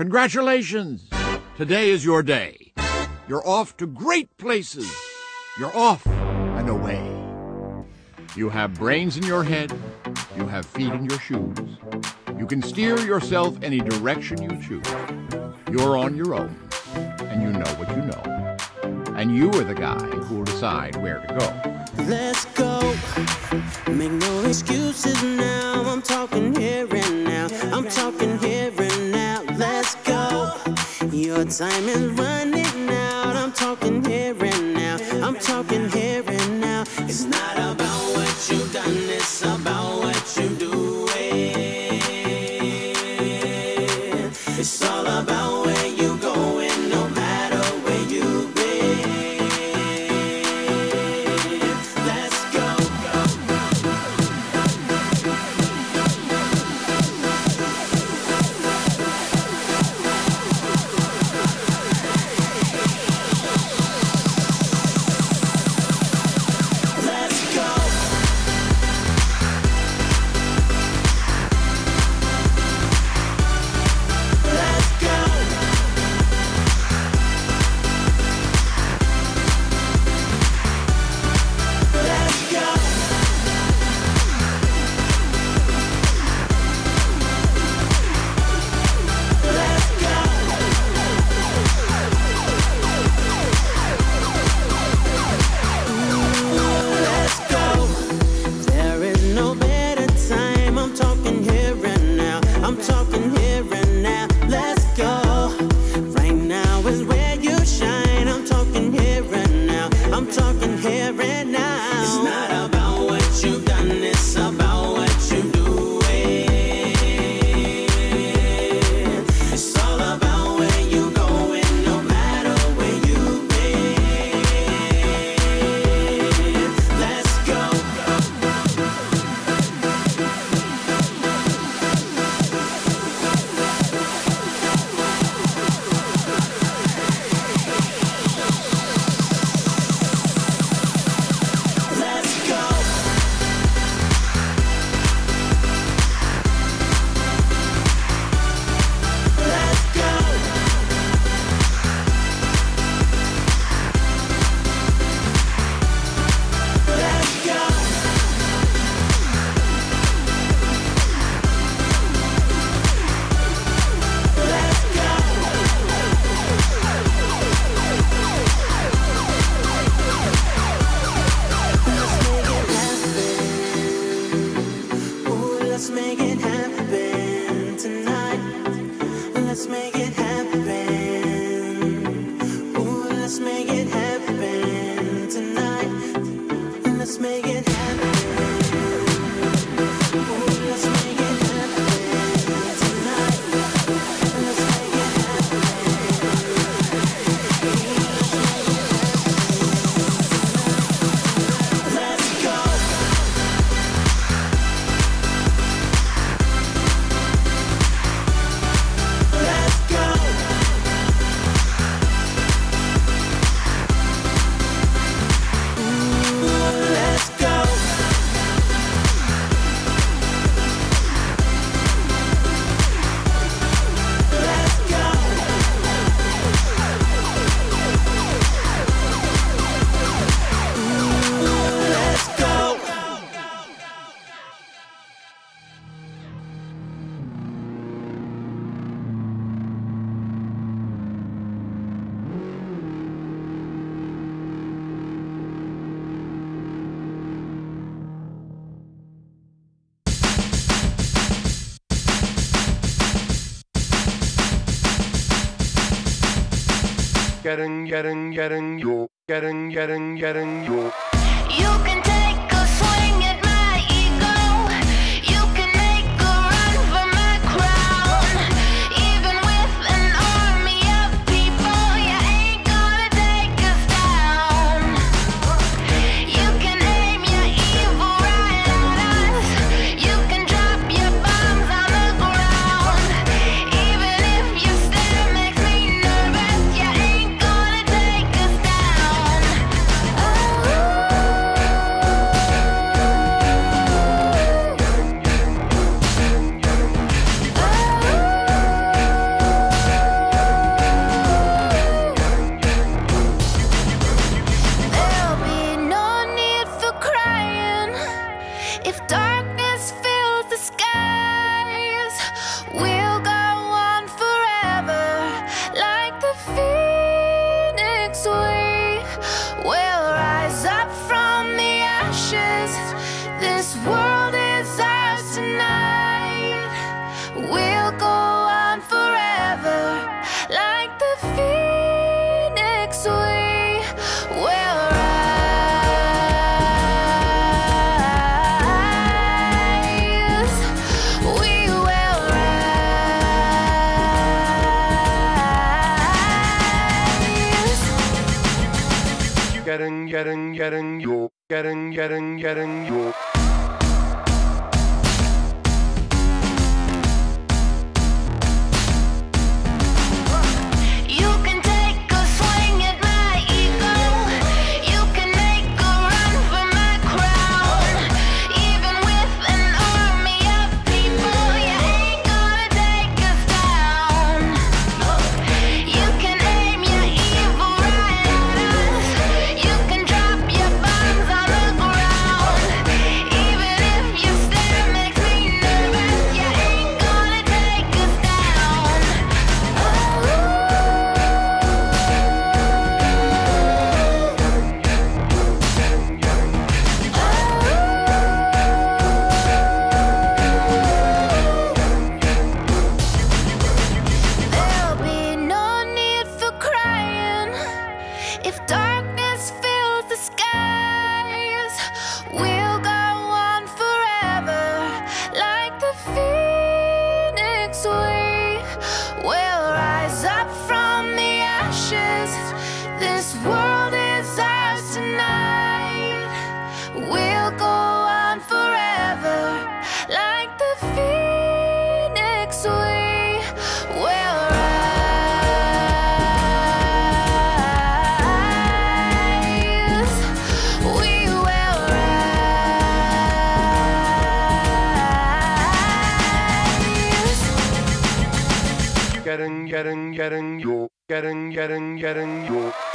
Congratulations! Today is your day. You're off to great places. You're off and away. You have brains in your head. You have feet in your shoes. You can steer yourself any direction you choose. You're on your own, and you know what you know. And you are the guy who will decide where to go. Let's go. Make no excuses now. I'm talking here and now. I'm talking here time is running out. I'm talking here and now. I'm talking here and now. It's not about getting, getting, getting, you, getting, getting, getting, you. You can. If dark getting getting you getting getting getting you getting getting you getting getting getting you